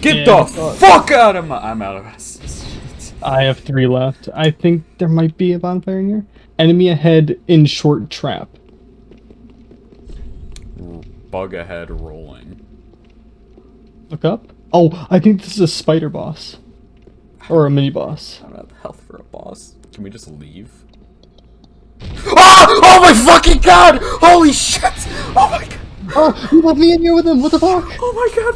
Get Yeah, the fuck out of my. I'm out of us. I have three left. I think there might be a bonfire in here. Enemy ahead in short trap. Bug ahead rolling. Look up. Oh, I think this is a spider boss. Or a mini boss. I don't have health for a boss. Can we just leave? Ah! Oh my fucking god! Holy shit! Oh my god! Oh, you left me in here with him. What the fuck? Oh my god!